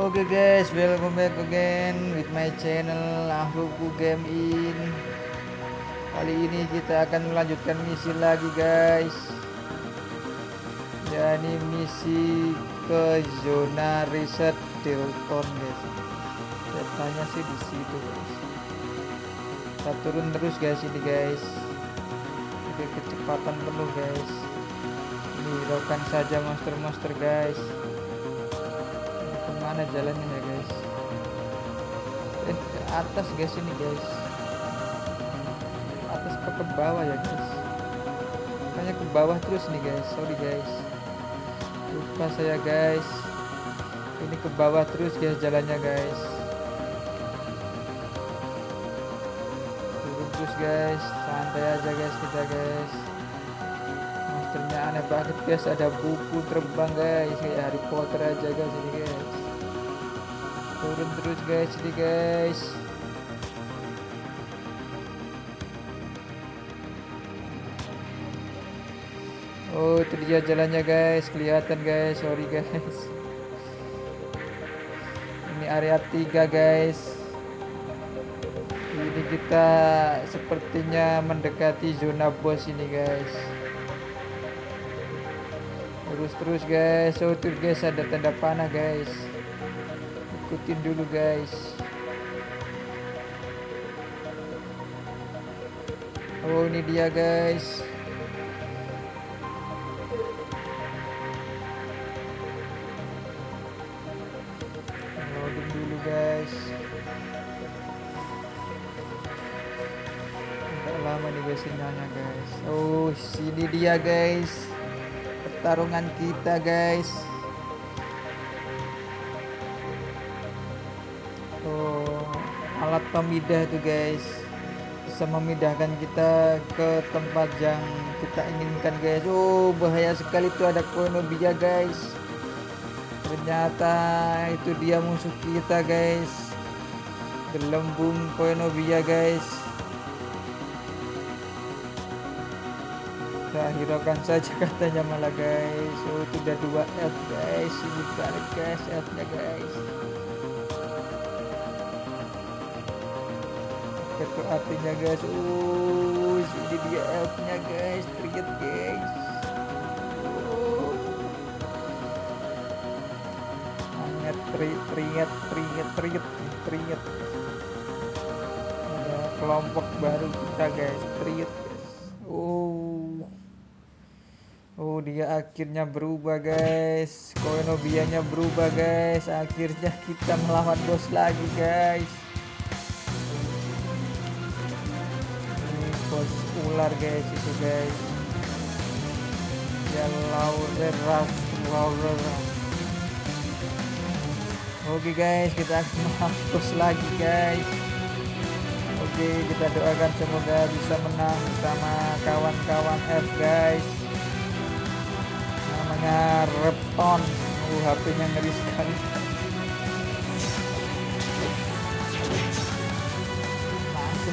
Oke guys, welcome back again with my channel Ahluku Game In. Kali ini kita akan melanjutkan misi lagi guys. Ya ini misi ke zona riset Delton guys. Datanya sih di situ guys. Kita turun terus guys ini guys. Oke kecepatan penuh guys. Ini saja monster-monster guys ke mana jalannya ya guys? Eh, ke atas guys ini guys. Atas ke, ke bawah ya guys. Makanya ke bawah terus nih guys. Sorry guys. Lupa saya guys. Ini ke bawah terus guys jalannya guys. Turun terus guys. Santai aja guys kita guys. Monsternya aneh banget guys. Ada buku terbang guys. Kayak Harry Potter aja guys ini guys turun terus guys ini guys. Oh itu dia jalannya guys. Kelihatan guys. Sorry guys. Ini area 3 guys. Ini kita sepertinya mendekati zona bos ini guys. Terus terus guys. Oh tuh guys ada tanda panah guys ikutin dulu guys. Oh ini dia guys. Loading dulu guys. Agak lama nih guys sinyalnya guys. Oh sini dia guys. Pertarungan kita guys Oh, alat pemidah tuh guys. Bisa memindahkan kita ke tempat yang kita inginkan guys. Oh bahaya sekali tuh ada koinobia guys. Ternyata itu dia musuh kita guys. Gelembung koinobia guys. Kita hiraukan saja katanya malah guys. Oh udah dua F guys. Ini banget guys F nya guys itu apinya guys. Uh ini dia elf nya guys. Triget guys. Uh. sangat tri triget triget ada kelompok baru kita guys. Triget guys. Uh oh dia akhirnya berubah guys. Koinobianya berubah guys. Akhirnya kita melawan bos lagi guys bos ular guys itu guys. Ya laureras laureras oke guys kita menghapus lagi guys. Oke kita doakan semoga bisa menang sama kawan-kawan F guys. Namanya Repton. Uh, HP nya ngeri sekali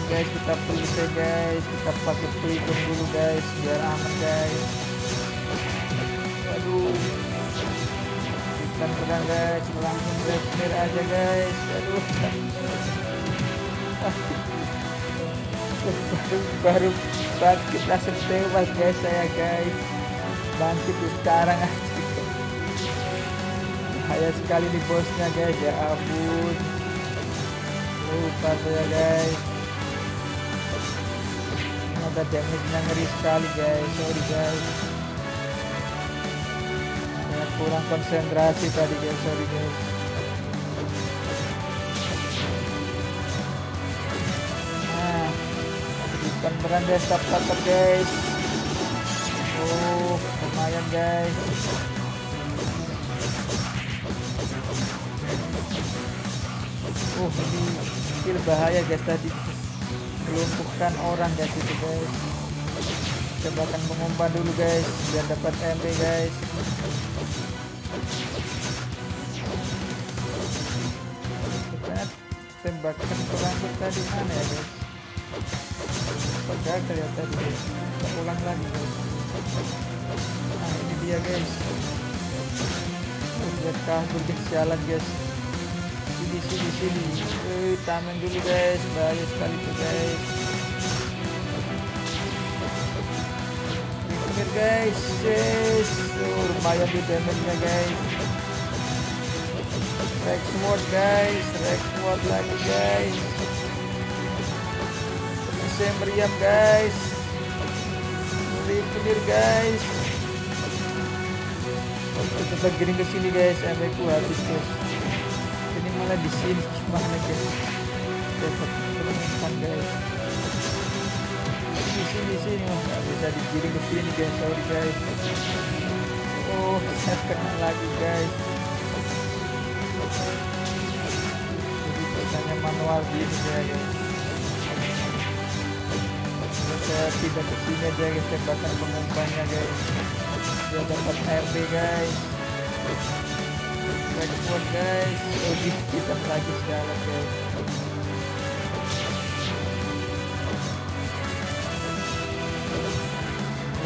guys kita pelit guys. Kita pakai pelindung dulu guys biar aman guys. Aduh. Kita pedang guys. Langsung clear aja guys. Aduh. Baru baru bangkit langsung tewas guys saya guys. Bangkit sekarang bahaya sekali nih bosnya guys. Ya ampun. Lupa saya guys ada damage-nya ngeri sekali guys. Sorry guys. Ya, kurang konsentrasi tadi guys. Sorry guys. Nah bukan beran deh stop stop guys. Oh lumayan guys. Oh ini skill bahaya guys tadi melumpuhkan orang guys itu guys. Coba akan mengumpan dulu guys biar dapat MP guys. Tembakan perangkut tadi mana ya guys? Gagal ya tadi guys. Kita ulang lagi guys. Nah ini dia guys. Udah kabur guys jalan guys sini sini sini. Wih, tameng dulu guys. Bahaya sekali tuh guys. Pikir guys. Yes. Oh, lumayan di damage nya guys. Rex Sword guys. Rex Sword lagi guys. Masih meriam guys. Clear guys. Kita giring ke sini guys. Sampai ku habis guys malah di sini gimana guys dapat temukan guys. Di sini sini oh nggak bisa digiring ke sini guys. Sorry guys. Oh saya kena lagi guys. Jadi biasanya manual gini guys. Saya tidak ke sini aja guys. Tembakan pengumpannya guys. Dia dapat RB guys Backboard guys. Oh kita lagi segala guys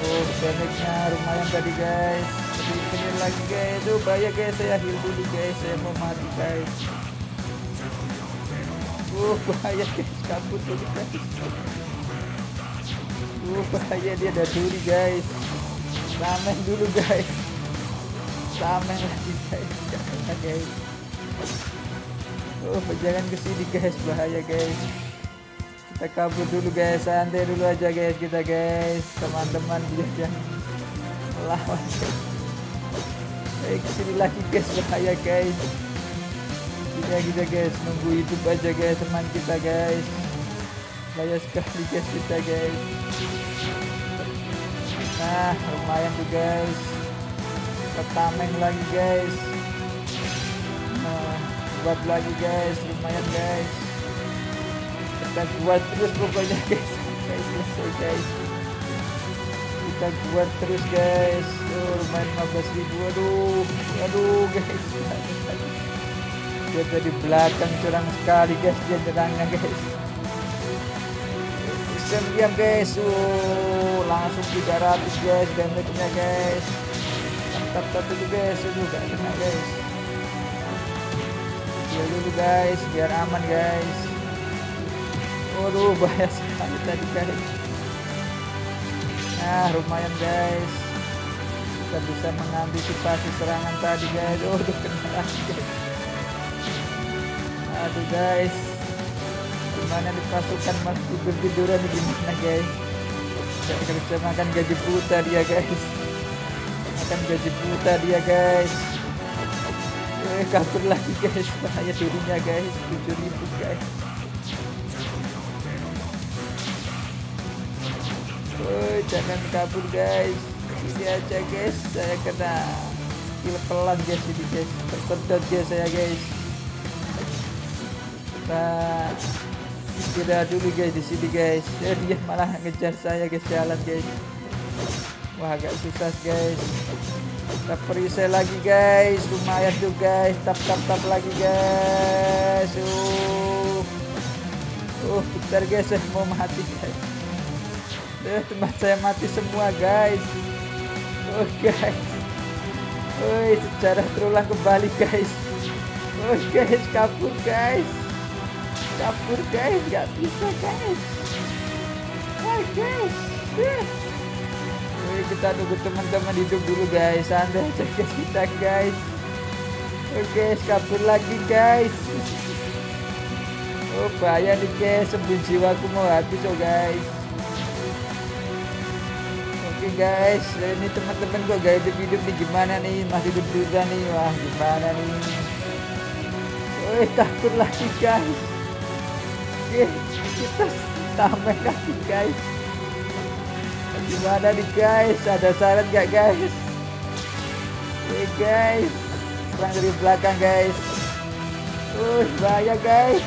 oh damage nya lumayan tadi guys. Jadi clear lagi guys. Oh bahaya guys. Saya heal dulu guys. Saya mau mati guys. Oh bahaya guys. Kabut dulu guys. Oh bahaya dia ada duri guys. Ramen dulu guys ramen lagi guys jangan guys. Oh jangan ke sini guys. Bahaya guys. Kita kabur dulu guys. Santai dulu aja guys. Kita guys. Teman-teman jangan melawan. Eh ke sini lagi guys. Bahaya guys. Kita kita guys. Nunggu YouTube aja guys. Teman kita guys. Bahaya sekali guys kita guys. Nah lumayan tuh guys ketameng lagi guys. Nah buat lagi guys. Lumayan guys. Kita buat terus pokoknya guys. Guys guys. Kita buat terus guys. Oh, lumayan 15 ribu. Aduh. Aduh guys. Dia dari belakang curang sekali guys. Dia nyerangnya guys. Diam guys. Oh langsung 300 guys damage nya guys mantap satu dulu guys. Itu gak kena guys. Heal dulu guys biar aman guys. Waduh bahaya sekali tadi guys. Nah lumayan guys. Kita bisa mengantisipasi serangan tadi guys. Udah kena lagi aduh guys. Gimana nih pasukan mas tidur tiduran gimana guys? Saya bisa makan gaji buta dia guys makan gaji buta dia guys. Eh kabur lagi guys. Bahaya dirinya guys. 7000 guys. Oh, jangan kabur guys. Ini aja guys. Saya kena kill pelan guys ini guys. Tersedot guys saya guys. Kita istirahat dulu guys di sini guys. Ya, dia malah ngejar saya guys jalan guys wah agak susah guys. Kita perisai lagi guys. Lumayan tuh guys. Tap tap tap lagi guys. Uh. Uh bentar guys. Saya mau mati guys. Eh tempat saya mati semua guys. Oh guys. Woi, sejarah terulang kembali guys. Oh guys, kabur guys. Kabur guys, nggak bisa guys. Oh guys. Woi, kita tunggu teman-teman hidup dulu guys. Aja guys kita guys. Guys, kabur lagi guys. Oh bahaya nih guys, sembuh jiwaku mau habis oh guys. Oke guys, ini teman-teman kok gak hidup-hidup nih gimana nih masih hidup juga nih wah gimana nih? Woi takut lagi guys. Oke kita tambah lagi guys. Gimana nih guys? Ada saran gak guys? Oke guys, serang dari belakang guys. Uh bahaya guys.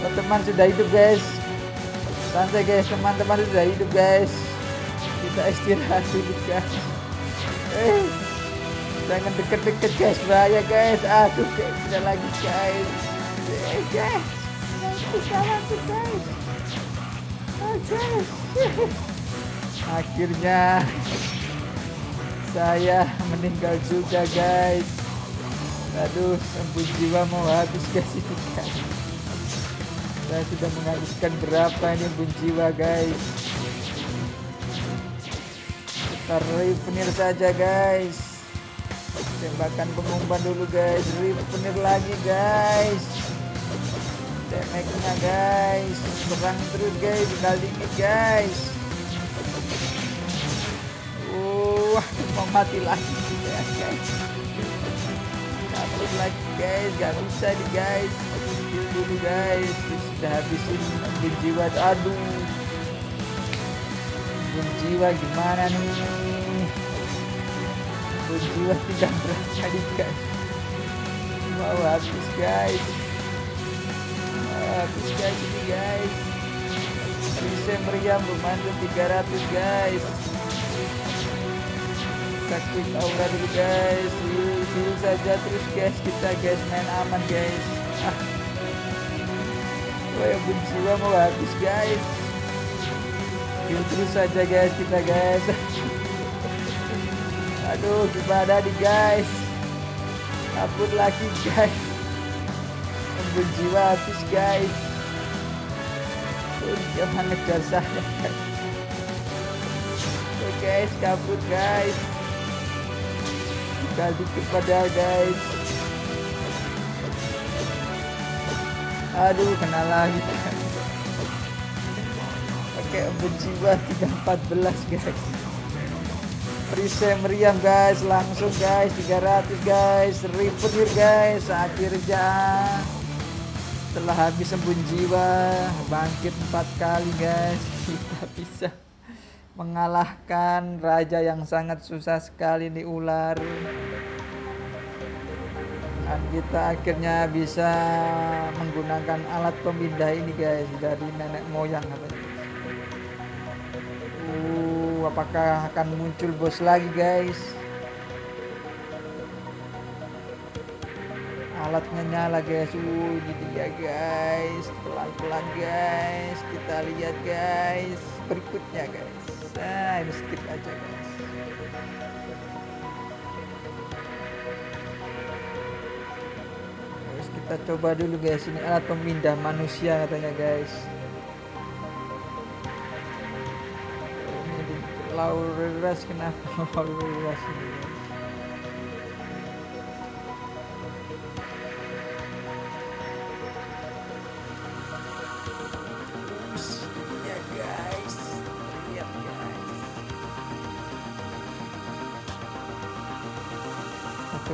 Teman-teman sudah hidup guys. Santai guys, teman-teman sudah hidup guys. Kita istirahat dulu guys. Eh jangan deket-deket guys. Bahaya guys. Aduh guys. Tidak lagi guys. Eh guys. Nanti guys. Oh guys akhirnya saya meninggal juga guys. Aduh sambut jiwa mau habis guys ini guys. Saya sudah menghabiskan berapa ini bun jiwa guys? Kita revenir saja guys. Tembakan pengumpan dulu guys. Revenir lagi guys. Damage-nya guys. Serang terus guys. Tinggal dikit guys mau mati lagi ya guys kabur lagi guys. Gak bisa nih guys. Kill dulu guys. Sudah habisin bun jiwa. Aduh. Bun jiwa gimana nih? Bun jiwa tidak berasa nih guys. Mau habis guys. Habis guys ini guys. Bisa meriam bermantul 300 guys kita quick aura dulu guys. Heal, heal saja terus guys kita guys main aman guys. Ah. oh ya jiwa mau habis guys. Heal terus saja guys kita guys. Aduh gimana nih guys? Kabur lagi guys. Jiwa habis guys. Jangan ngejar saya guys. Oh, guys dikit padahal guys. Aduh kena lagi. Pakai jiwa 314 guys. Perisai meriam guys. Langsung guys. 300 guys. Revenir guys. Akhirnya setelah habis embun jiwa. Bangkit empat kali guys. Kita bisa mengalahkan raja yang sangat susah sekali di ular dan kita akhirnya bisa menggunakan alat pemindah ini guys dari nenek moyang uh apakah akan muncul bos lagi guys? Alatnya nyala guys. Uh ini dia guys. Pelan-pelan guys. Kita lihat guys berikutnya guys nah ini skip aja guys. Terus kita coba dulu guys. Ini alat pemindah manusia katanya guys. Ini Laureras kenapa Laureras ini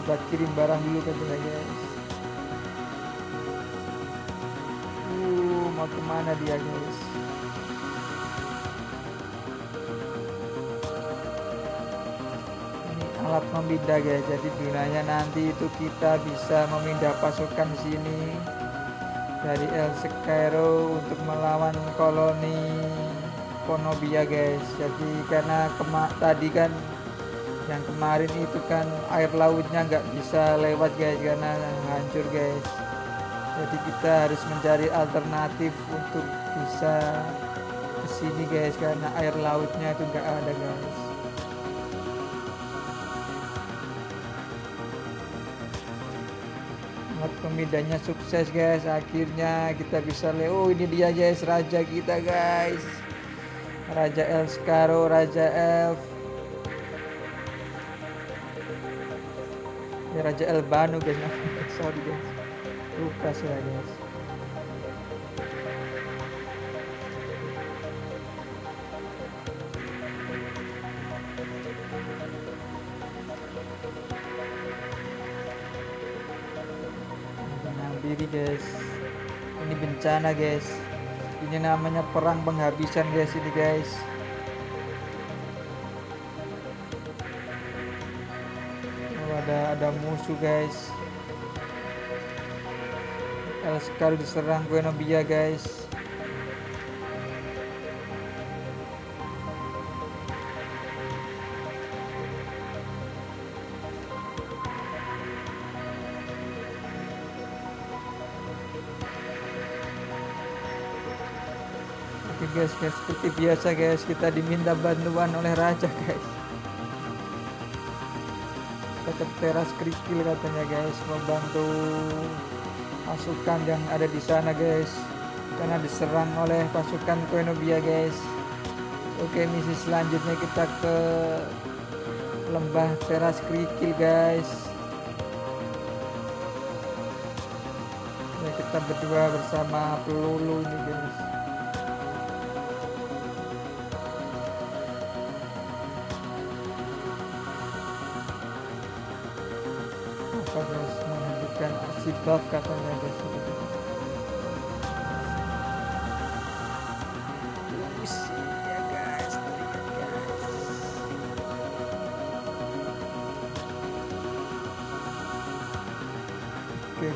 coba kirim barang dulu katanya guys. Uh mau ke mana dia guys? Ini alat memindah guys. Jadi gunanya nanti itu kita bisa memindah pasukan sini. Dari El Secairo untuk melawan koloni Ponobia guys. Jadi karena kema tadi kan yang kemarin itu kan air lautnya nggak bisa lewat guys karena hancur guys. Jadi kita harus mencari alternatif untuk bisa ke sini guys karena air lautnya itu nggak ada guys. Pemindahnya sukses guys. Akhirnya kita bisa lihat oh ini dia guys raja kita guys. Raja El Scaro raja Elf ya raja El Banu guys sorry guys. Lupa saya guys. Diri guys. Ini bencana guys. Ini namanya perang penghabisan guys ini guys ada musuh guys Elskar diserang Guenobia guys Oke guys, guys, seperti biasa guys, kita diminta bantuan oleh raja guys. Ke teras kerikil katanya guys. Membantu pasukan yang ada di sana guys. Karena diserang oleh pasukan Koenobia guys. Oke misi selanjutnya kita ke lembah teras kerikil guys. Ya kita berdua bersama pelulu ini guys buff katanya guys. Wis, ya guys. Oke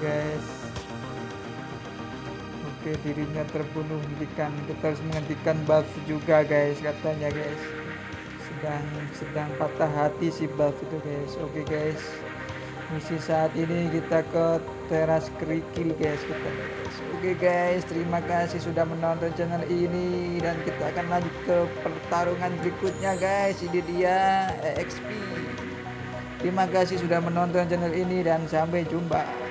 Oke dirinya terbunuh hentikan kita harus menghentikan buff juga guys katanya guys. Sedang sedang patah hati si buff itu guys. Oke guys. Misi saat ini kita ke teras kerikil guys. Kita guys oke guys terima kasih sudah menonton channel ini. Dan kita akan lanjut ke pertarungan berikutnya guys. Ini dia EXP terima kasih sudah menonton channel ini dan sampai jumpa